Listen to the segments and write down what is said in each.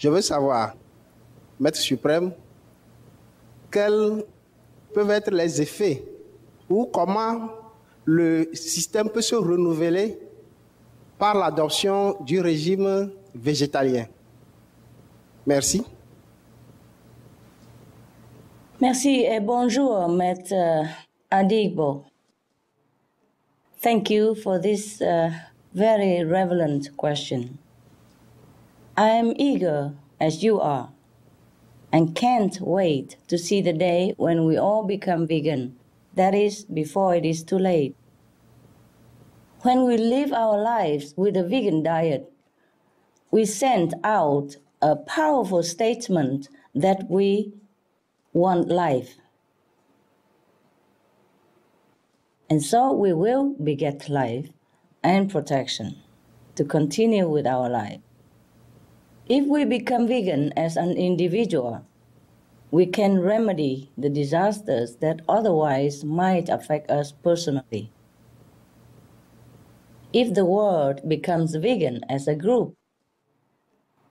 Je veux savoir, Maître suprême, quels peuvent être les effets ou comment le système peut se renouveler par l'adoption du régime végétalien. Merci. Merci et bonjour, Maître Adigbo. Thank you for this uh, very relevant question. I am eager as you are and can't wait to see the day when we all become vegan. That is, before it is too late. When we live our lives with a vegan diet, we send out a powerful statement that we want life. And so we will beget life and protection to continue with our life. If we become vegan as an individual, we can remedy the disasters that otherwise might affect us personally. If the world becomes vegan as a group,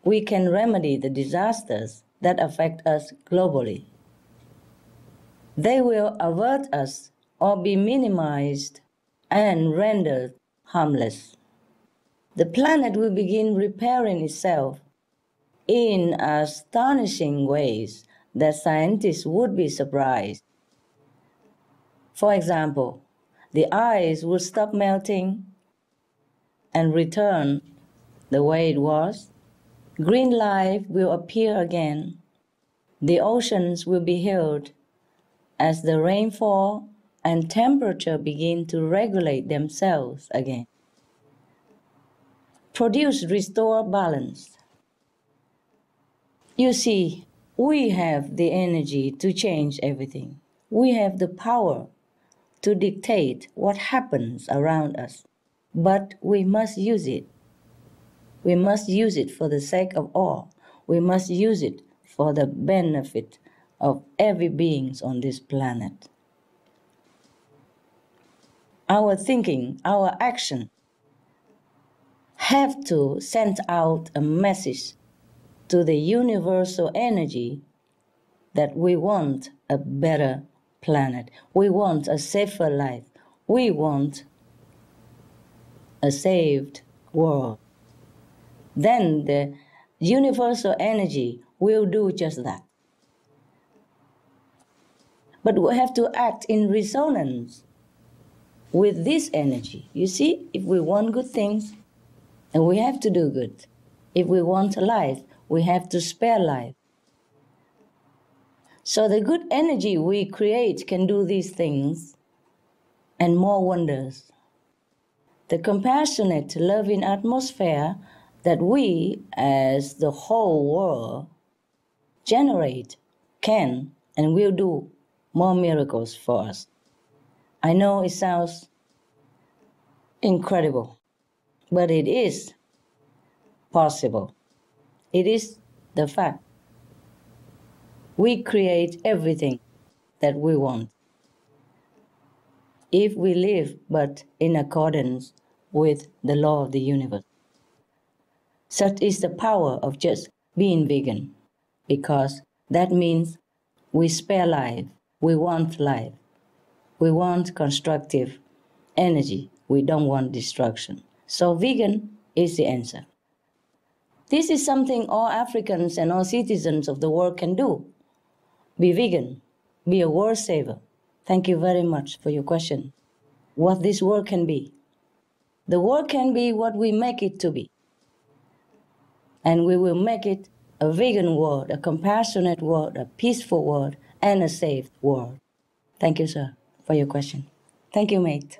we can remedy the disasters that affect us globally. They will avert us or be minimized and rendered harmless. The planet will begin repairing itself in astonishing ways that scientists would be surprised. For example, the ice will stop melting and return the way it was. Green life will appear again. The oceans will be healed as the rainfall and temperature begin to regulate themselves again. Produce restore balance. You see, we have the energy to change everything. We have the power to dictate what happens around us, but we must use it. We must use it for the sake of all. We must use it for the benefit of every beings on this planet. Our thinking, our action have to send out a message to the universal energy that we want a better planet. We want a safer life. We want a saved world. Then the universal energy will do just that. But we have to act in resonance with this energy. You see, if we want good things, and we have to do good. If we want life, we have to spare life. So the good energy we create can do these things and more wonders. The compassionate, loving atmosphere that we, as the whole world, generate can and will do more miracles for us. I know it sounds incredible, but it is possible. It is the fact. We create everything that we want. If we live but in accordance with the law of the universe. Such is the power of just being vegan, because that means we spare life, we want life, we want constructive energy, we don't want destruction. So, vegan is the answer. This is something all Africans and all citizens of the world can do. Be vegan, be a world saver. Thank you very much for your question. What this world can be. The world can be what we make it to be. And we will make it a vegan world, a compassionate world, a peaceful world, and a safe world. Thank you, sir, for your question. Thank you, mate.